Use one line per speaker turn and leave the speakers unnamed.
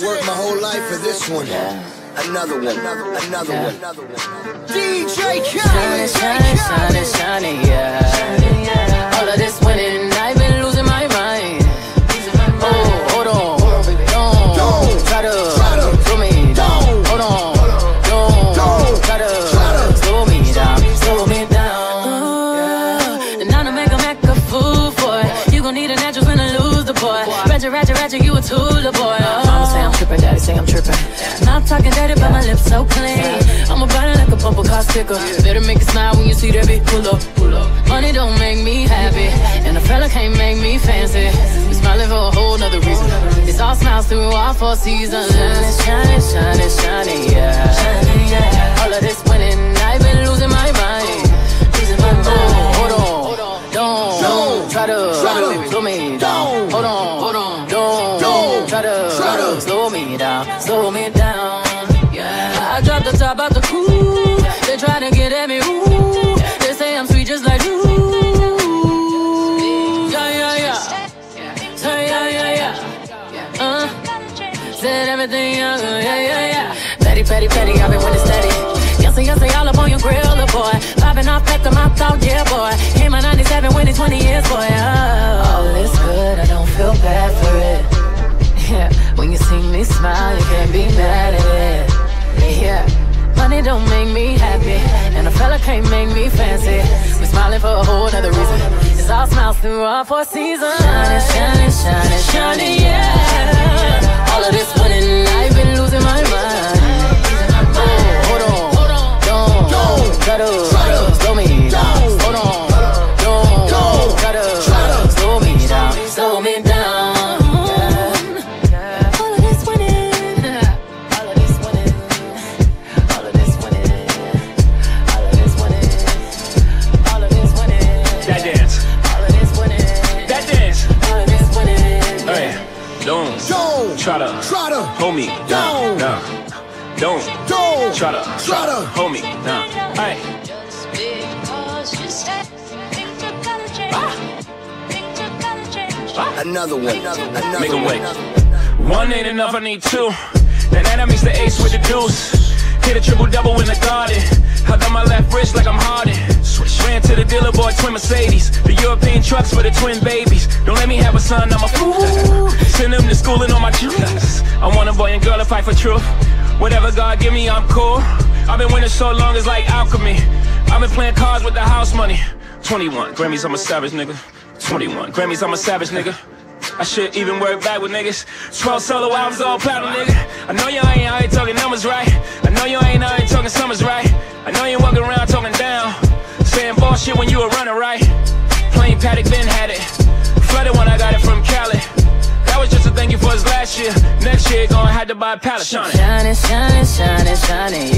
this one. Another one, another one, another one. DJ
Shining, shining, shining, shining, yeah. All of this winning, I've been losing my mind. Oh, hold on, don't try to slow me down. Hold on, don't try to slow me down, slow me down. Ooh, And to make a fool for it. You gon' need a natural finna lose the boy. Ratchet, ratchet, ratchet, you a tool, lips so clean. I'ma burn it like a bumper car sticker. Better make it smile when you see that big pull up, pull up. Money don't make me happy, and a fella can't make me fancy. We smiling for a whole nother reason. It's all smiles through all four seasons. Shining, shining, shining, shining, yeah. Shining, yeah. All of this winning, I've been losing my mind. Losing my mind. hold on, don't, don't try to slow me down. Hold on, hold on, don't, try to slow me down, slow me down. Everything, uh, yeah, yeah, yeah. Petty, petty, petty, I've been winning steady. Yes, yes, all up on your grill, boy. Popping off at the mouth out, yeah, boy. Came out 97, winning 20 years, boy. Oh, all is good, I don't feel bad for it. Yeah, when you see me smile, you can't be mad at it. Yeah, money don't make me happy, and a fella can't make me fancy. We smiling for a whole other reason. It's all smiles through all four seasons. Shining, shining, try to slow me down. Hold on, don't try to slow me down, slow me down. All of this winning, all of this winning, all of this winning, all of this winning, all of this winning,
That dance.
all of this winning,
That dance.
all of this winning.
Hey, don't
Don't
try to
try to
hold me down.
Don't.
No. Don't
don't
try to
try to
hold me down. Hey.
Just because you said things are change. Things are gonna change. Ah. Ah.
another one, another
Make 'em
one.
wait. One ain't enough, I need two. Then that makes the ace with the deuce. Hit a triple double in the garden. I got my left wrist like I'm Harden. Ran to the dealer, boy, twin Mercedes. The European trucks for the twin babies. Don't let me have a son, I'm a fool. Send them to school and on my juice. I want a boy and girl to fight for truth. Whatever God give me, I'm cool. I've been winning so long, it's like alchemy. I've been playing cards with the house money. 21 Grammys, I'm a savage nigga. 21 Grammys, I'm a savage nigga. I should even work back with niggas. 12 solo albums, all platinum, nigga. I know y'all ain't out here talking last year. Next year, gonna have to buy a pallet.
Shining, shining, shining, shining.